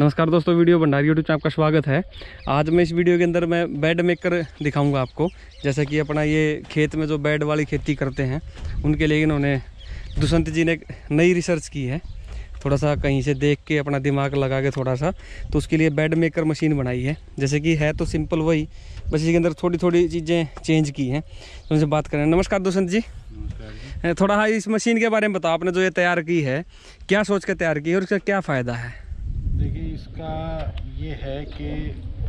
नमस्कार दोस्तों video Bhandari YouTube channel आपका स्वागत है। आज मैं इस वीडियो के अंदर मैं बेड मेकर दिखाऊँगा आपको। जैसा कि अपना ये खेत में जो बेड वाली खेती करते हैं उनके लिए इन्होंने दुष्यंत जी ने नई रिसर्च की है। थोड़ा सा कहीं से देख के अपना दिमाग लगा के थोड़ा सा तो उसके लिए बेड मेकर मशीन बनाई है। जैसे कि है तो सिंपल वही बस इसके अंदर थोड़ी थोड़ी चीज़ें चेंज की हैं। तो उनसे बात करें। नमस्कार दुष्यंत जी। थोड़ा हाँ इस मशीन के बारे में बताओ आपने जो ये तैयार की है क्या सोच के तैयार की है और इसका क्या फ़ायदा है? इसका ये है कि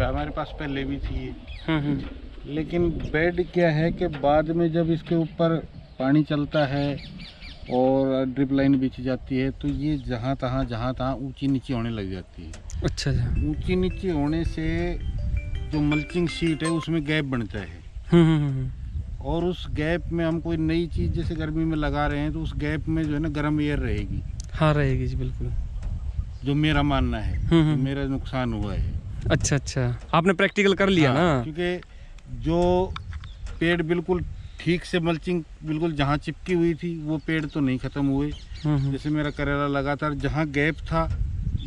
हमारे पास पहले भी थी हम्म हम्म। लेकिन बेड क्या है कि बाद में जब इसके ऊपर पानी चलता है और ड्रिप लाइन बिछ जाती है तो ये जहाँ तहाँ जहाँ तहाँ ऊँची नीची होने लग जाती है। अच्छा अच्छा ऊँची नीची होने से जो मल्चिंग शीट है उसमें गैप बनता है। हम्म। और उस गैप में हम कोई नई चीज़ जैसे गर्मी में लगा रहे हैं तो उस गैप में जो है ना गर्म एयर रहेगी। हाँ रहेगी जी बिल्कुल। जो मेरा मानना है। तो मेरा नुकसान हुआ है। अच्छा अच्छा। आपने प्रैक्टिकल कर लिया हाँ, ना? क्योंकि जो पेड़ बिल्कुल ठीक से मल्चिंग बिल्कुल जहाँ चिपकी हुई थी वो पेड़ तो नहीं खत्म हुए। हम्म जैसे मेरा करेला लगातार जहाँ गैप था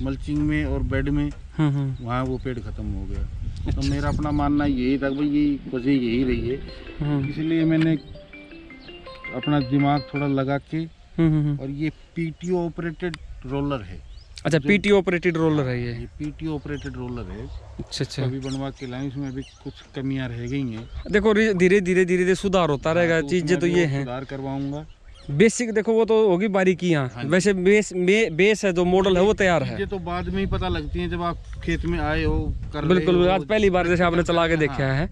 मल्चिंग में और बेड में वहाँ वो पेड़ खत्म हो गया। तो अच्छा। मेरा अपना मानना यही था भाई ये वजह यही रही है। इसलिए मैंने अपना दिमाग थोड़ा लगा के। और ये पीटीओ ऑपरेटेड रोलर है। अच्छा पीटी ऑपरेटेड रोलर है ये। पीटीओ ऑपरेटेड रोलर है। अच्छा अच्छा। अभी बनवा के लाए इसमें अभी कुछ कमियाँ रह गई हैं। देखो धीरे धीरे धीरे धीरे सुधार होता रहेगा हाँ, तो चीज़ें तो ये है। सुधार करवाऊँगा। बेसिक देखो वो तो होगी बारीकियाँ हाँ। जी। वैसे बेस बे, बेस है जो मॉडल है वो तैयार है। ये तो बाद में ही पता लगती है जब आप खेत में आए हो कर बिल्कुल आज पहली बार जैसे आपने चला के देखा है।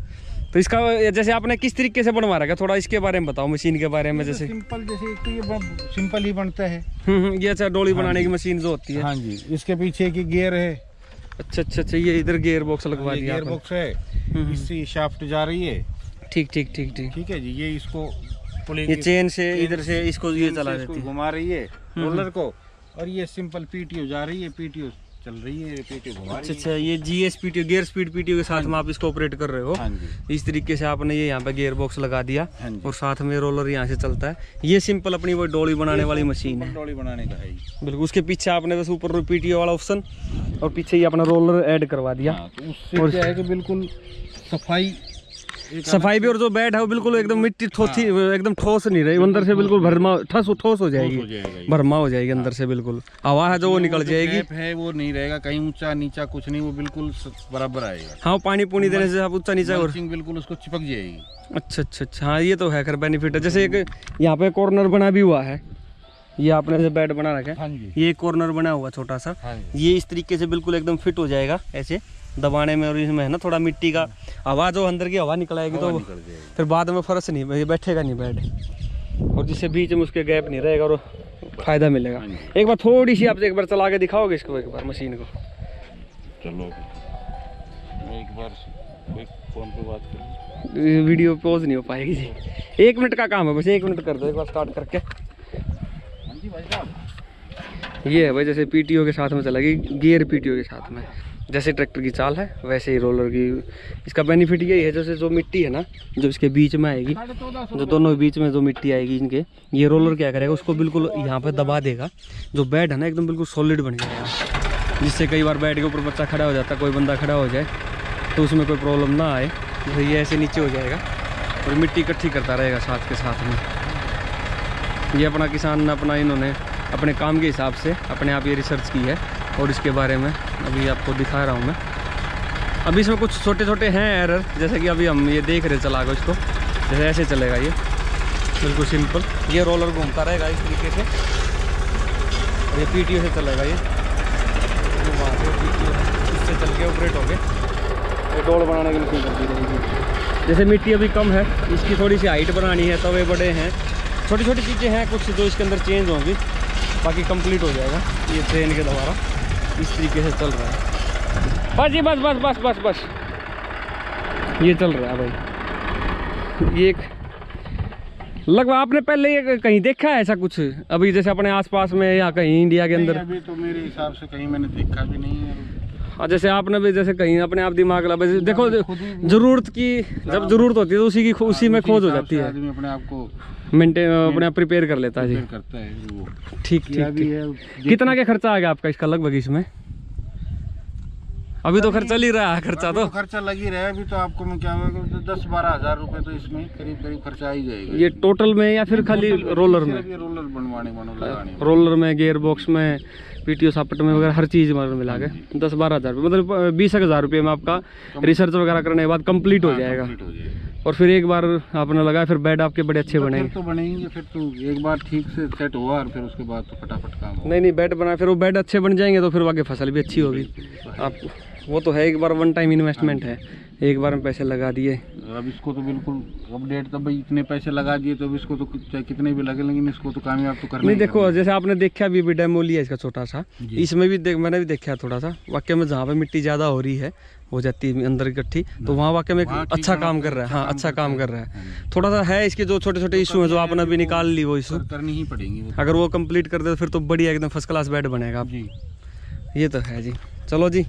तो इसका जैसे आपने किस तरीके से बनवा रखा है थोड़ा इसके बारे में बताओ मशीन के बारे में तो जैसे। सिंपल जैसे तो ये सिंपल ही बनता है। हम्म हम्म, ये अच्छा डोली हाँ बनाने की मशीन जो होती है। हाँ जी इसके पीछे की गियर है। अच्छा अच्छा अच्छा ये इधर गियर बॉक्स लगवा दिया गियर बॉक्स है। हम्म। इससे शाफ्ट जा रही है। ठीक ठीक ठीक ठीक। ठीक है जी ये इसको ये चेन से इधर से इसको ये चला देती है। घुमा रही है। रोलर को। और ये सिंपल पीटीओ जा रही है पीटीओ चल रही है पीटीओ अच्छा अच्छा ये पीटीओ गियर स्पीड पीटीओ के साथ में आप इसको ऑपरेट कर रहे हो? है हाँ इस तरीके से आपने ये यहाँ पे गियर बॉक्स लगा दिया हाँ और साथ में रोलर यहाँ से चलता है। ये सिंपल अपनी वो डोली बनाने वाली मशीन है। डोली बनाने का है बिल्कुल उसके पीछे आपने बस ऊपर पीटीओ वाला ऑप्शन और पीछे ये अपना रोलर एड करवा दिया। हाँ, तो उससे क्या है कि बिल्कुल सफ़ाई सफ़ाई भी और जो बेड है वो बिल्कुल एकदम मिट्टी ठोसी एकदम ठोस नहीं रही। अंदर से बिल्कुल भरमा ठस ठोस हो हो जाएगी भरमा हो जाएगी अंदर से बिल्कुल। हवा है जो वो निकल जाएगी। है वो नहीं रहेगा कहीं ऊँचा नीचा कुछ नहीं वो बिल्कुल बराबर आएगा। हाँ पानी पुनी देने से आप ऊँचा नीचा और बिल्कुल उसको चिपक जाएगी। अच्छा अच्छा अच्छा। हाँ ये तो है खैर बेनिफिट है। जैसे एक यहाँ पे कॉर्नर बना भी हुआ है। ये आपने जो बेड बना रखा है। हाँ ये कॉर्नर बना हुआ छोटा सा। हाँ ये इस तरीके से बिल्कुल एकदम फिट हो जाएगा ऐसे। दबाने में और इसमें है ना थोड़ा मिट्टी का। हवा जो अंदर की हवा निकल आएगी तो फिर बाद में फर्श नहीं ये बैठेगा नहीं बेड और जिससे बीच में उसके गैप नहीं रहेगा और फ़ायदा मिलेगा। हाँ एक बार थोड़ी सी आप एक बार चला के दिखाओगे इसको एक बार मशीन को? चलो। एक बार फ़ोन पे बात कर वीडियो पॉज नहीं हो पाएगी जी। एक मिनट का काम है बस एक मिनट कर दो एक बार स्टार्ट करके। हाँ ये है भाई जैसे पीटीओ के साथ में चला चलेगी गियर पीटीओ के साथ में। जैसे ट्रैक्टर की चाल है, वैसे ही रोलर की। इसका बेनिफिट यही है, जैसे जो मिट्टी है ना जो इसके बीच में आएगी, जो दोनों बीच में जो मिट्टी आएगी इनके, ये रोलर क्या करेगा, उसको बिल्कुल यहाँ पर दबा देगा। जो बेड है ना, एकदम बिल्कुल सॉलिड बन जाएगा, जिससे कई बार बेड के ऊपर बच्चा खड़ा हो जाता है, कोई बंदा खड़ा हो जाए तो उसमें कोई प्रॉब्लम ना आए। जैसे ये ऐसे नीचे हो जाएगा और मिट्टी इकट्ठी करता रहेगा साथ के साथ में। ये अपना किसान अपना इन्होंने अपने काम के हिसाब से अपने आप ये रिसर्च की है। और इसके बारे में अभी आपको दिखा रहा हूँ मैं। अभी इसमें कुछ छोटे छोटे हैं एरर जैसे कि अभी हम ये देख रहे चला के इसको। जैसे ऐसे चलेगा ये। बिल्कुल सिंपल ये रोलर घूमता रहेगा इस तरीके से। और ये पीटीओ से चलेगा ये। PTO इससे चल के ऑपरेट हो गए। ये डोल बनाने की मशीन रहेगी? जैसे मिट्टी अभी कम है इसकी थोड़ी सी हाइट बनानी है तवे बड़े हैं। छोटी छोटी चीज़ें हैं कुछ जो इसके अंदर चेंज होंगी। बाकी कंप्लीट हो जाएगा ये ट्रेन के द्वारा। इस तरीके से चल रहा है। बस ये बस बस बस बस बस। ये चल रहा है भाई। ये एक लगभग आपने पहले ये कहीं देखा है ऐसा कुछ? अभी जैसे अपने आसपास में या कहीं इंडिया के अंदर? अभी तो मेरे हिसाब से कहीं मैंने देखा भी नहीं है। हाँ जैसे आपने भी जैसे कहीं अपने आप दिमाग लगा देखो ज़रूरत की जब ज़रूरत होती है तो उसी की उसी में खोज हो जाती है। अपने आप को मेंटेन अपने आप प्रिपेयर कर लेता है जी। करता है वो। ठीक ठीक है कितना क्या खर्चा आ गया आपका इसका लगभग इसमें? अभी तो खर्चा ही रहा है खर्चा तो। तो खर्चा लग ही रहा है अभी तो आपको मैं क्या बोलूँ, दस बारह हज़ार रुपए तो इसमें करीब करीब खर्चा आ ही जाएगा। ये टोटल में या फिर खाली रोलर में रोलर बनवाने। रोलर में गियर बॉक्स में पीटीओ सापट में वगैरह हर चीज़ में मिला के दस बारह हज़ार रुपये मतलब बीस एक हज़ार रुपये में आपका रिसर्च वगैरह करने के बाद कंप्लीट हो जाएगा। हो जाएगा। और फिर एक बार आपने लगाया फिर बेड आपके बड़े अच्छे तो बनेंगे। तो बनेंगे फिर तो एक बार ठीक से सेट हुआ और फिर उसके बाद तो फटाफट काम नहीं नहीं बेड बना फिर वो बेड अच्छे बन जाएँगे तो फिर आगे फ़सल भी अच्छी होगी। आप वो तो है एक बार वन टाइम इन्वेस्टमेंट है। एक बार में पैसे लगा दिए। अब इसको तो बिल्कुल अपडेट तो भाई इतने पैसे लगा दिए तो अब इसको तो चाहे कितने भी लगे लेकिन इसको तो कामयाब तो करना नहीं देखो जैसे आपने देखा अभी भी डेमो लिया इसका छोटा सा। इसमें भी देख मैंने भी देखा थोड़ा सा। वाकई में जहाँ पे मिट्टी ज़्यादा हो रही है हो जाती है अंदर इकट्ठी तो वहाँ वाकई में अच्छा काम कर रहा है। हाँ अच्छा काम कर रहा है। थोड़ा सा है इसके जो छोटे छोटे इशू हैं जो आपने अभी निकाल ली वो इशू करनी ही पड़ेंगी अगर वो कंप्लीट कर दे तो फिर तो बढ़िया एकदम फ़र्स्ट क्लास बेड बनेगा। ये तो है जी। चलो जी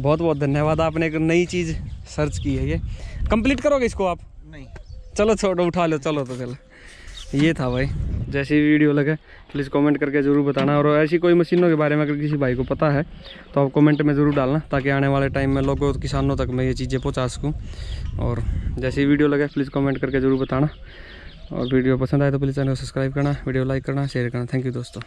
बहुत बहुत धन्यवाद आपने एक नई चीज़ सर्च की है ये। कंप्लीट करोगे इसको आप? नहीं। चलो छोड़ो उठा लो चलो तो चलो। ये था भाई जैसी वीडियो लगे प्लीज़ कमेंट करके ज़रूर बताना। और ऐसी कोई मशीनों के बारे में अगर किसी भाई को पता है तो आप कमेंट में ज़रूर डालना ताकि आने वाले टाइम में लोगों किसानों तक मैं ये चीज़ें पहुँचा सकूँ। और जैसी वीडियो लगे प्लीज़ कमेंट करके ज़रूर बताना। और वीडियो पसंद आए तो प्लीज़ चैनल को सब्सक्राइब करना वीडियो लाइक करना शेयर करना। थैंक यू दोस्तों।